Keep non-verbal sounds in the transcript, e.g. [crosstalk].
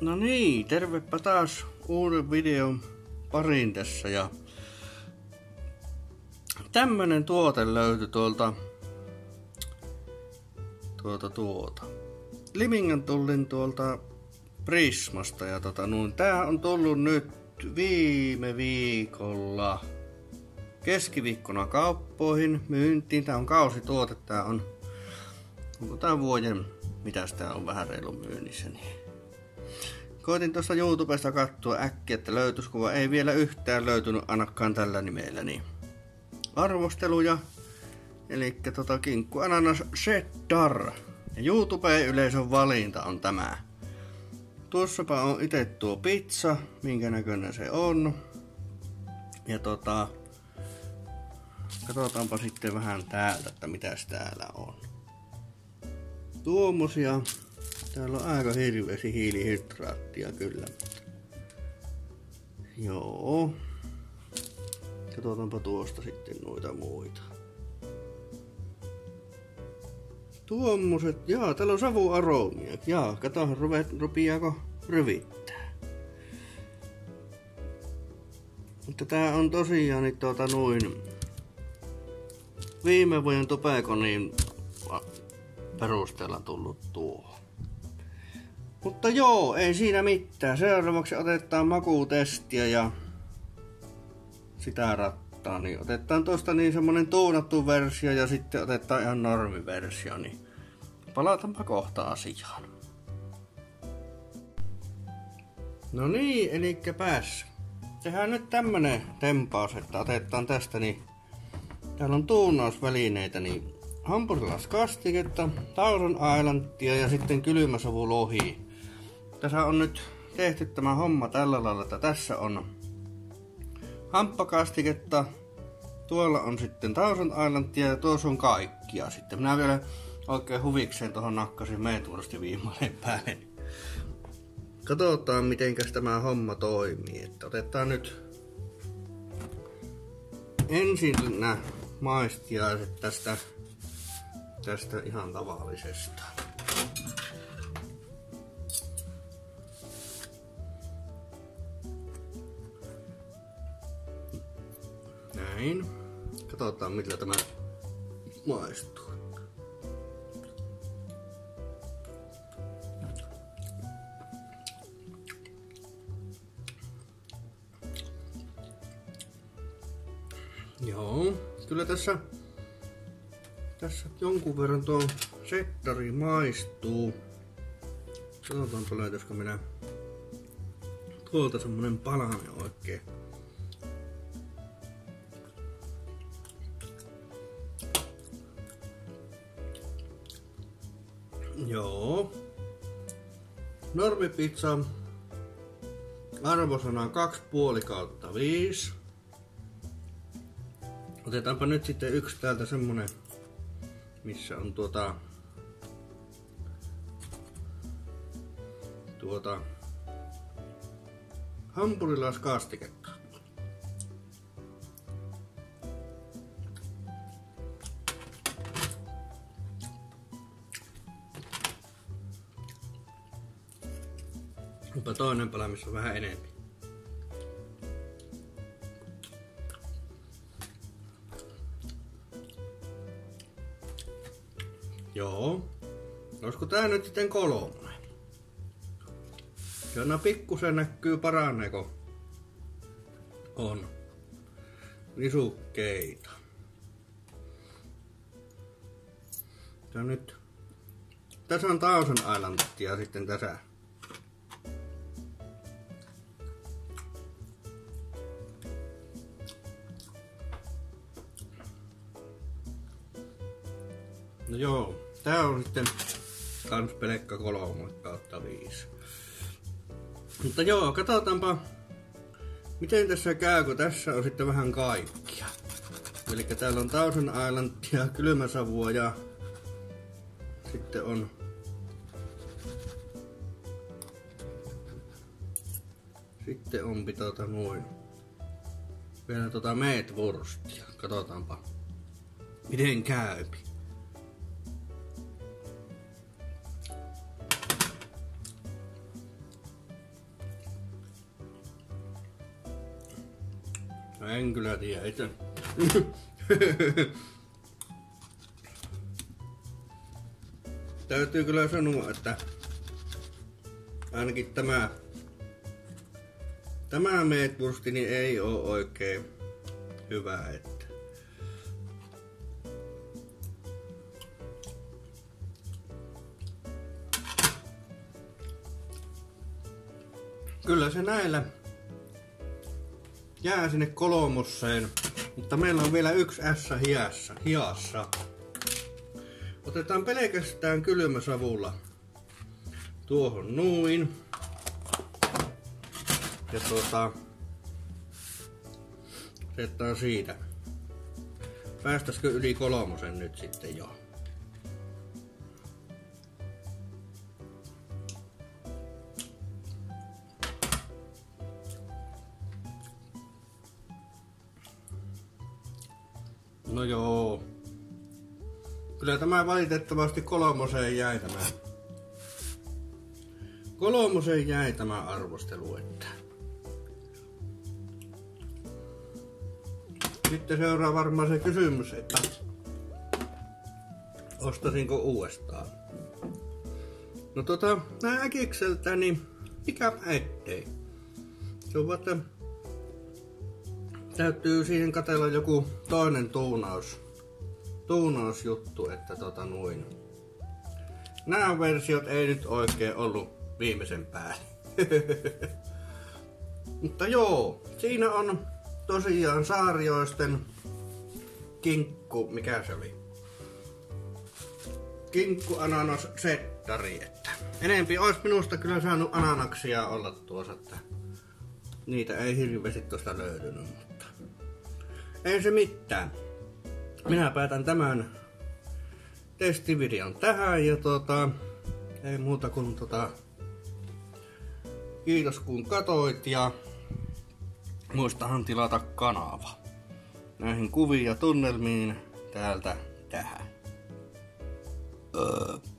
No niin, tervepä taas uuden videon pariin tässä ja tämmönen tuote löytyi tuolta tuolta tuota. Limingan tullin tuolta Prismasta ja tota noin. Tää on tullut nyt viime viikolla keskiviikkona kauppoihin myyntiin. Tää on kausituote, tää on onko tää vuoden, mitä tää on vähän reilu myynnissä. Niin. Koitin tuosta YouTubesta katsoa äkkiä, että löytyisi ei vielä yhtään löytynyt ainakaan tällä nimellä. Niin arvosteluja, eli tota kinkku ananas cheddar. Ja YouTubeen yleisön valinta on tämä. Tuossapa on itse tuo pizza, minkä näköinen se on. Ja tota, katsotaanpa sitten vähän täältä, että mitäs täällä on. Tuommoisia. Täällä on aika hirveästi hiilihydraattia kyllä. Joo. Katsotaanpa tuosta sitten noita muita. Tuommoiset, jaa, täällä on savuaromia. Jaa, katohan rupiaako ryvittää. Mutta tää on tosiaan niin tuota noin viime vuoden Topekonin perusteella tullut tuo. Mutta joo, ei siinä mitään. Seuraavaksi otetaan makuutestiä ja sitä rattaa. Niin otetaan tuosta niin semmonen tuunattu versio ja sitten otetaan ihan normiversio. Niin palataanpa kohta asiaan. No niin, eli pääs. Tehdään nyt tämmönen tempaus, että otetaan tästä niin... Täällä on tuunausvälineitä, niin hampurilaiskastiketta, Tauron Islandia ja sitten kylmäsavu lohi. Tässä on nyt tehty tämä homma tällä lailla, että tässä on hamppakastiketta, tuolla on sitten Thousand Islandia ja tuossa on kaikkia sitten. Minä vielä oikein huvikseen tuohon nakkasin meetuusti viimeinen päälle. Katsotaan mitenkäs tämä homma toimii. Että otetaan nyt ensin nämä maistiaiset tästä, tästä ihan tavallisesta. Näin. Katsotaan millä tämä maistuu. Joo, kyllä tässä, tässä jonkun verran tuo settari maistuu. Katsotaanpa löytäisikö minä tuolta semmonen palanen oikein. Normipizza. Arvosana 2,5 kautta 5. Otetaanpa nyt sitten yksi täältä semmonen, missä on tuota... Tuota... Hampurilaiskastiketta. Mutta toinen pala, missä on vähän enemmän. Joo. Olisiko tää nyt sitten kolmonen? Jonna pikkusen näkyy paraneeko on risukkeita. Tää nyt tässä on Thousand Island ja sitten tässä No joo, tää on sitten kans pelkkä kolme kautta viisi. Mutta joo, katsotaanpa miten tässä käy, kun tässä on sitten vähän kaikkia. Eli täällä on Thousand Islandia, kylmäsavua ja sitten on Sitten on pitota noin. Vielä tota meetwurstia. Katsotaanpa. Miten käypi. En kyllä tiedä itse. Täytyy kyllä sanoa, että ainakin tämä tämä meetwursti niin ei oo oikein hyvä, että Kyllä se näillä jää sinne kolmosseen, mutta meillä on vielä yksi S hiassa, hiassa. Otetaan pelkästään kylmäsavulla tuohon noin. Ja tuota, otetaan siitä. Päästäisikö yli kolmosen nyt sitten jo? No joo. Kyllä tämä valitettavasti kolmoseen jäi tämä. Kolmoseen jäi tämä arvostelu, että. Sitten seuraa varmaan se kysymys, että ostasinko uudestaan. No tota, nää äkikseltä, niin mikä ettei. Se on että täytyy siihen katella joku toinen tuunaus, tuunausjuttu, että tota noin. Nämä versiot ei nyt oikein ollut viimeisen päälle. [laughs] Mutta joo, siinä on tosiaan saarioisten kinkku, mikä se oli? Kinkku ananas settari, että enempi olisi minusta kyllä saanut ananaksia olla tuossa, että niitä ei hirveästi tuosta löytynyt, mutta ei se mitään. Minä päätän tämän testivideon tähän ja tota, ei muuta kuin tota, kiitos kun katoit ja muistahan tilata kanava. Näihin kuviin ja tunnelmiin täältä tähän. Öö.